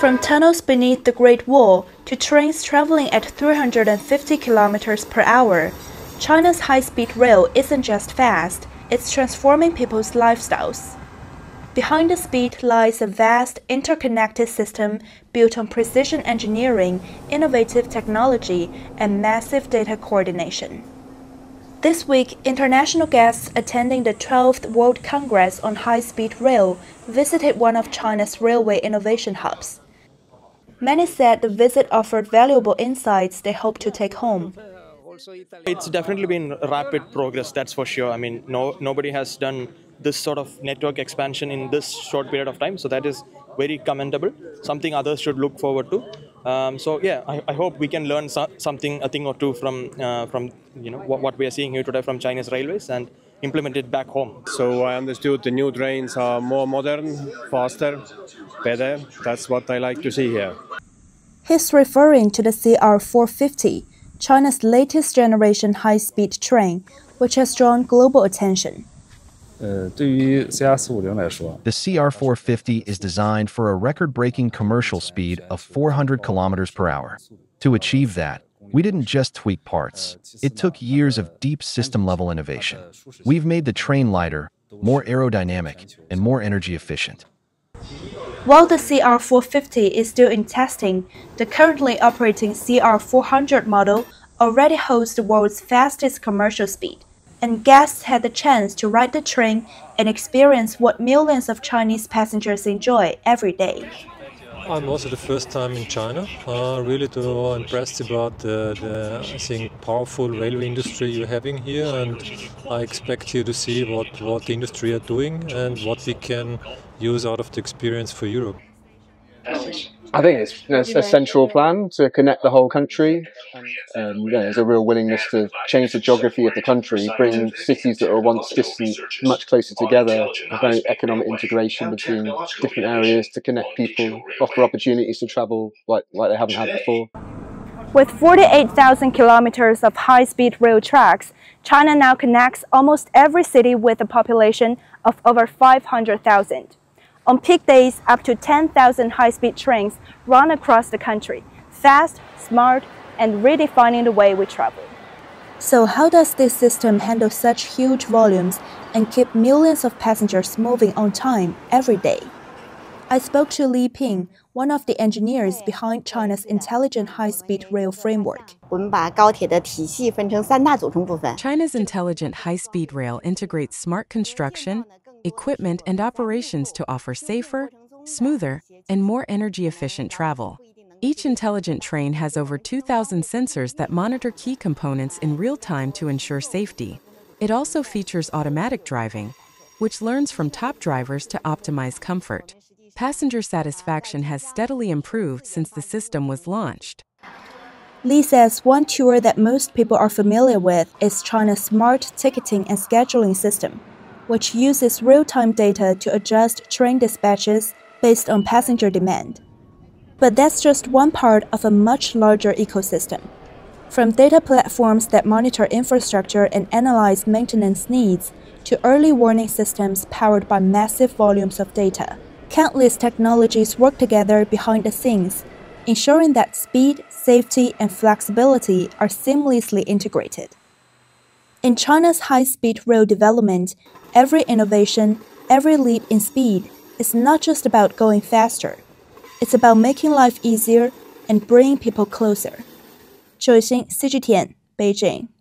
From tunnels beneath the Great Wall to trains traveling at 350 kilometers per hour, China's high-speed rail isn't just fast, it's transforming people's lifestyles. Behind the speed lies a vast, interconnected system built on precision engineering, innovative technology, and massive data coordination. This week, international guests attending the 12th World Congress on High Speed Rail visited one of China's railway innovation hubs. Many said the visit offered valuable insights they hope to take home. It's definitely been rapid progress, that's for sure. I mean, no, nobody has done this sort of network expansion in this short period of time, so that is very commendable. Something others should look forward to. Um, so yeah, I, I, hope we can learn so, something, a thing or two from uh, from you know what, what we are seeing here today from Chinese railways and implement it back home. So I understood the new trains are more modern, faster, better. That's what I like to see here. He's referring to the CR450, China's latest generation high-speed train, which has drawn global attention. Uh, the CR450 is designed for a record-breaking commercial speed of 400 kilometers per hour. To achieve that, we didn't just tweak parts. It took years of deep system-level innovation. We've made the train lighter, more aerodynamic, and more energy efficient. While the CR450 is still in testing, the currently operating CR400 model already holds the world's fastest commercial speed and guests had the chance to ride the train and experience what millions of Chinese passengers enjoy every day. I'm also the first time in China. Uh, really too impressed about the, the, I think, powerful railway industry you're having here, and I expect you to see what, what the industry are doing and what we can use out of the experience for Europe. I think it's, it's a central plan to connect the whole country. Um, yeah, there's a real willingness to change the geography of the country, bring cities that were once distant much closer together, promote economic integration between different areas to connect people, offer opportunities to travel like, like they haven't had before. With 48,000 kilometers of high-speed rail tracks, China now connects almost every city with a population of over 500,000. On peak days, up to 10,000 high-speed trains run across the country, fast, smart, and redefining the way we travel. So how does this system handle such huge volumes and keep millions of passengers moving on time every day? I spoke to Li Ping, one of the engineers behind China's intelligent high-speed rail framework. China's intelligent high-speed rail integrates smart construction, equipment, and operations to offer safer, smoother, and more energy efficient travel. Each intelligent train has over 2,000 sensors that monitor key components in real time to ensure safety. It also features automatic driving, which learns from top drivers to optimize comfort. Passenger satisfaction has steadily improved since the system was launched. Li says one tour that most people are familiar with is China's smart ticketing and scheduling system which uses real-time data to adjust train dispatches based on passenger demand. But that's just one part of a much larger ecosystem. From data platforms that monitor infrastructure and analyze maintenance needs to early warning systems powered by massive volumes of data, countless technologies work together behind the scenes, ensuring that speed, safety, and flexibility are seamlessly integrated. In China's high speed rail development, Every innovation, every leap in speed is not just about going faster. It's about making life easier and bringing people closer. 周星 CGTN Beijing。